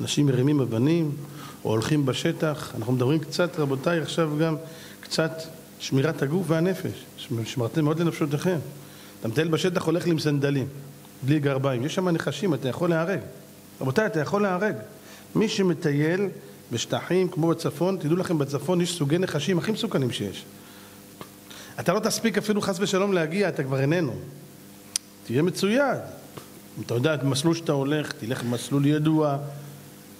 אנשים מרימים אבנים, או הולכים בשטח. אנחנו מדברים קצת, רבותיי, עכשיו גם קצת שמירת הגוף והנפש. שמרתם מאוד לנפשותיכם. אתה מטייל בשטח, הולך לי עם סנדלים, בלי גרביים. יש שם נחשים, אתה יכול להיהרג. רבותיי, אתה יכול להיהרג. מי שמטייל בשטחים כמו בצפון, תדעו לכם, בצפון יש סוגי נחשים הכי מסוכנים שיש. אתה לא תספיק אפילו חס ושלום להגיע, אתה כבר איננו. תהיה מצויד. אתה יודע את המסלול שאתה הולך, תלך במסלול ידוע,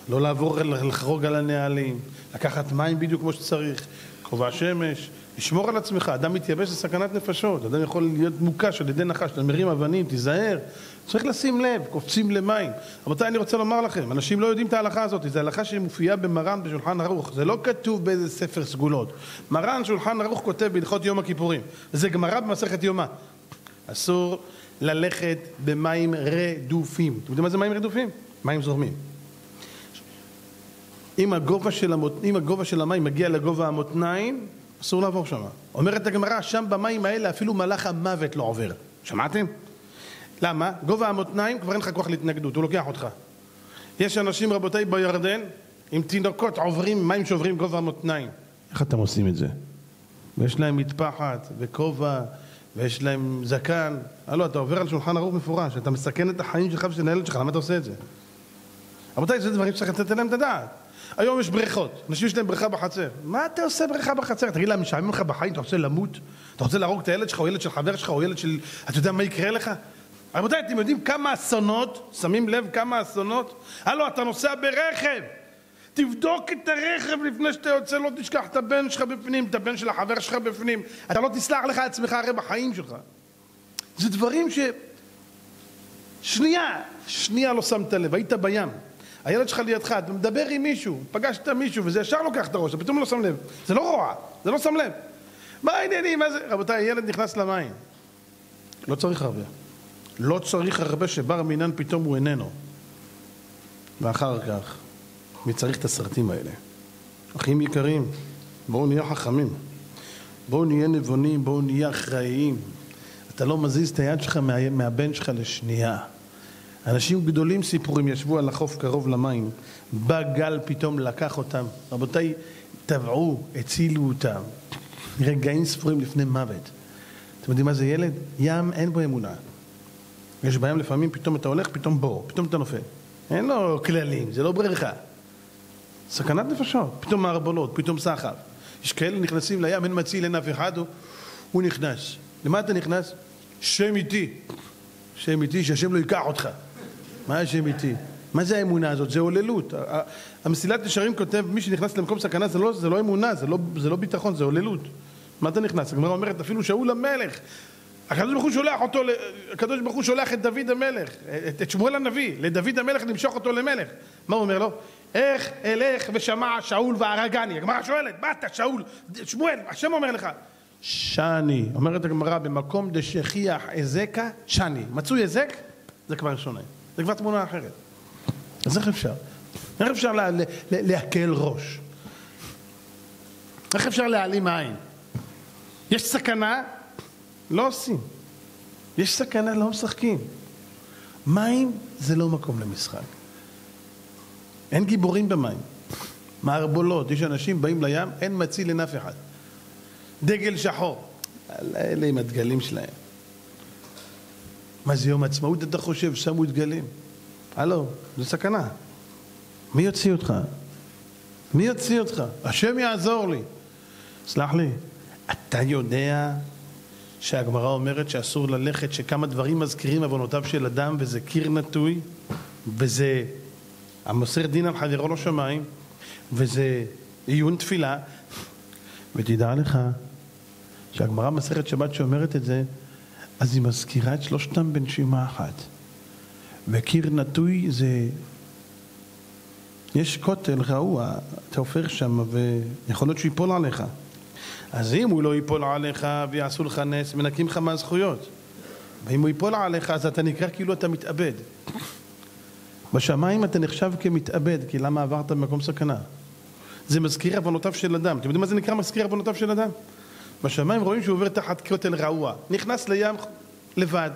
לא לעבור, לחרוג על הנהלים, לקחת מים בדיוק כמו שצריך, כובע שמש, לשמור על עצמך, אדם מתייבש זה סכנת נפשות, אדם יכול להיות מוקש על ידי נחש, אתה מרים אבנים, תיזהר, צריך לשים לב, קופצים למים. רבותיי, אני רוצה לומר לכם, אנשים לא יודעים את ההלכה הזאת, זו הלכה שמופיעה במרן בשולחן ערוך, זה לא כתוב באיזה ספר סגולות. מרן שולחן ערוך כותב בהלכות יום הכיפורים, וזה גמרא במסכת יומא. אסור ללכת במים רדופים. אתם יודעים מה זה מים רדופים? מים זורמים. אם הגובה של, המות... אם הגובה של המים מגיע לגובה המותניים, אסור לעבור שם. אומרת הגמרא, שם במים האלה אפילו מלאך המוות לא עובר. שמעתם? למה? גובה המותניים כבר אין לך כוח להתנגדות, הוא לוקח אותך. יש אנשים רבותיי בירדן עם תינוקות עוברים, מים שעוברים גובה המותניים. איך אתם עושים את זה? ויש להם מטפחת וכובע ויש להם זקן. הלו, אתה עובר על שולחן ערוך מפורש, אתה מסכן את החיים שלך ושל הילד שלך, למה אתה עושה את זה? רבותיי, זה דברים שצריך לתת עליהם את הדעת. היום יש בריכות, אנשים יש להם בריכה בחצר. מה אתה עושה בריכה בחצר? תגיד להם, משעמם לך בחיים, אתה רוצה למות? אתה רוצה להרוג את הילד שלך, או ילד של חבר שלך, או ילד של... אתה יודע מה יקרה לך? רבותיי, אתם יודעים כמה אסונות, שמים לב כמה אסונות? הלו, אתה נוסע ברכב, תבדוק את הרכב לפני שאתה יוצא, לא תשכח את הבן שלך בפנים, את הבן של החבר שלך בפנים. אתה לא תסלח לך עצמך הרי בחיים שלך. זה דברים ש... שנייה, שנייה לא שמת לב, היית בים. הילד שלך לידך, אתה מדבר עם מישהו, פגשת מישהו וזה ישר לוקח את הראש, פתאום לא שם לב. זה לא רוע, זה לא שם לב. מה העניינים, מה זה? רבותיי, ילד נכנס למים. לא צריך הרבה. לא צריך הרבה שבר מינן פתאום הוא איננו. ואחר כך, מי צריך את הסרטים האלה? אחים יקרים, בואו נהיה חכמים. בואו נהיה נבונים, בואו נהיה אחראיים. אתה לא מזיז את היד שלך מה, מהבן שלך לשנייה. אנשים גדולים סיפורים ישבו על החוף קרוב למים, בא גל פתאום לקח אותם. רבותיי, טבעו, הצילו אותם. רגעים ספורים לפני מוות. אתם יודעים מה זה ילד? ים אין בו אמונה. יש בים לפעמים, פתאום אתה הולך, פתאום בור, פתאום אתה נופל. אין לו כללים, זה לא בריכה. סכנת נפשות, פתאום מערבולות, פתאום סחף. יש כאלה נכנסים לים, אין מציל, אין אף אחד, הוא, הוא נכנס. למה אתה נכנס? שם איתי. שם איתי, שהשם לא ייקח אותך. מה השם איתי? מה זה האמונה הזאת? זה הוללות. המסילת ישרים כותב, מי שנכנס למקום סכנה זה לא, זה לא אמונה, זה לא, זה לא ביטחון, זה הוללות. מה אתה נכנס? הגמרא אומרת, אפילו שאול המלך, הקדוש ברוך הוא שולח אותו, הקדוש ברוך הוא שולח את דוד המלך, את, את שמואל הנביא, לדוד המלך למשוך אותו למלך. מה הוא אומר לו? איך אלך ושמע שאול והרגני? הגמרא שואלת, מה אתה שאול? שמואל, השם אומר לך. שני, אומרת הגמרא, במקום דשכיח אזקה, שני. מצוי אזק, זה כבר שונה. זה כבר תמונה אחרת. אז איך אפשר? איך אפשר לה, לה, להקל ראש? איך אפשר להעלים עין? יש סכנה, לא עושים. יש סכנה, לא משחקים. מים זה לא מקום למשחק. אין גיבורים במים. מערבולות, יש אנשים באים לים, אין מציל אין אף אחד. דגל שחור. אלה עם הדגלים שלהם. מה זה יום העצמאות אתה חושב? שמו דגלים. הלו, זו סכנה. מי יוציא אותך? מי יוציא אותך? השם יעזור לי. סלח לי, אתה יודע שהגמרא אומרת שאסור ללכת, שכמה דברים מזכירים עוונותיו של אדם וזה קיר נטוי וזה המוסר דין על חברו לא שמיים וזה עיון תפילה ותדע לך שהגמרא מסכת שבת שאומרת את זה אז היא מזכירה את שלושתם בנשימה אחת וקיר נטוי זה יש כותל רעוע, אתה הופך שם ויכול להיות שהוא ייפול עליך אז אם הוא לא ייפול עליך ויעשו לך נס, מנקים לך מהזכויות. ואם הוא ייפול עליך, אז אתה נקרא כאילו אתה מתאבד. בשמיים אתה נחשב כמתאבד, כי למה עברת במקום סכנה? זה מזכיר עוונותיו של אדם. אתם יודעים מה זה נקרא מזכיר עוונותיו של אדם? בשמיים רואים שהוא עובר תחת כותל רעוע. נכנס לים לבד,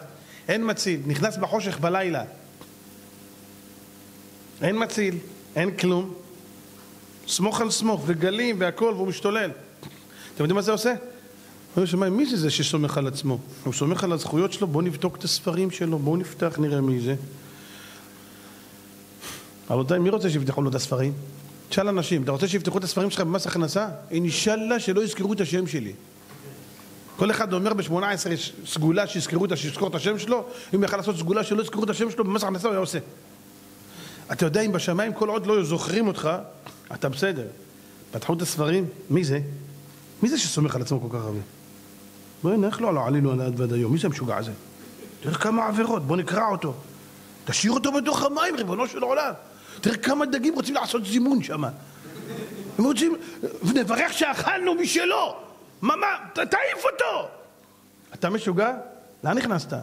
אין מציל. נכנס בחושך בלילה. אין מציל. אין כלום. סמוך על סמוך, וגלים והכל, והוא משתולל. אתם יודעים מה זה עושה? אומר, מי זה זה שסומך על עצמו? הוא סומך על הזכויות שלו, בואו נבדוק את הספרים שלו, בואו נפתח, נראה מי זה. רבותיי, מי רוצה שיפתחו לו את הספרים? תשאל אנשים, אתה רוצה שיפתחו את הספרים שלך במס הכנסה? אינשאללה שלא יזכרו את השם שלי. כל אחד אומר ב-18 סגולה שיזכרו את, השם שלו, אם יכל לעשות סגולה שלא יזכרו את השם שלו, במס הכנסה הוא היה עושה. אתה יודע, אם בשמיים כל עוד לא זוכרים אותך, אתה בסדר. פתחו את הספרים, מי זה? מי זה שסומך על עצמו כל כך הרבה? בוא'נה, איך לא עלינו על עד ועד היום? מי זה המשוגע הזה? תראה כמה עבירות, בוא נקרע אותו. תשאיר אותו בתוך המים, ריבונו של עולם. תראה כמה דגים רוצים לעשות זימון שם. הם רוצים, ונברך שאכלנו משלו. מה, מה, תעיף אותו. אתה משוגע? לאן נכנסת?